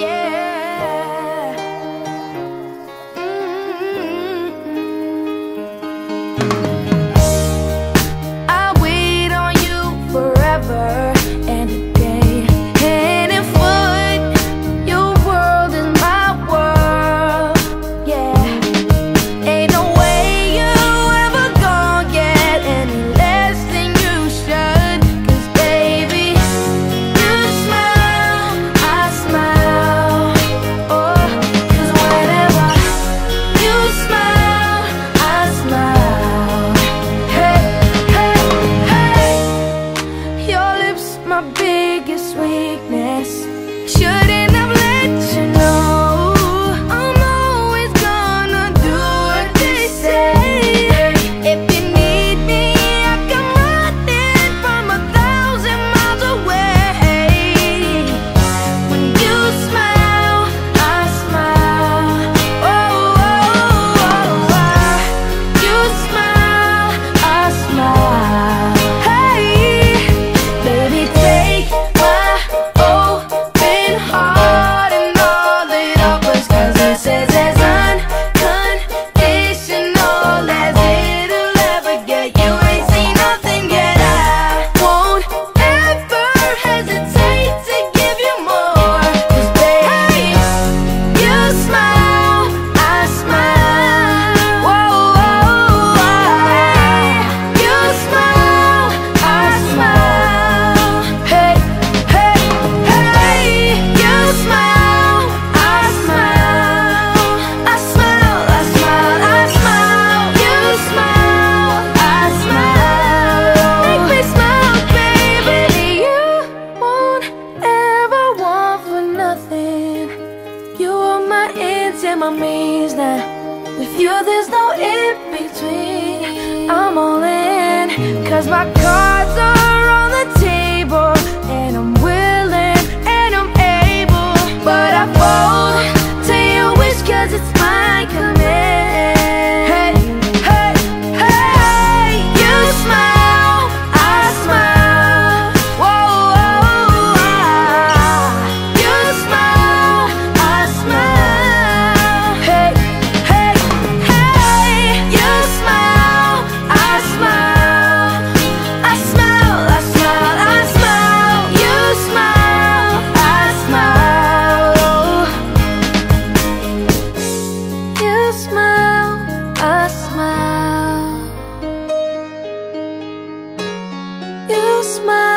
yeah. Mm -hmm. biggest weakness. Should in my means now. With you there's no in-between. I'm all in Cause my cards are on the smile